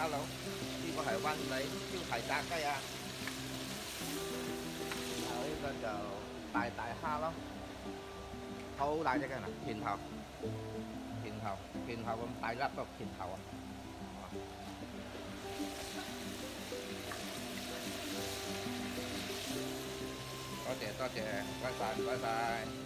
hello, đi có hải văn đấy, chứ phải ra cái à. Đấy, ta chờ tại tại ha lắm. Thâu đại cái này, nhìn thầu. Nhìn thầu, nhìn thầu cũng tại lắm không, nhìn thầu. À. Có thể, có thể, bye bye, bye bye.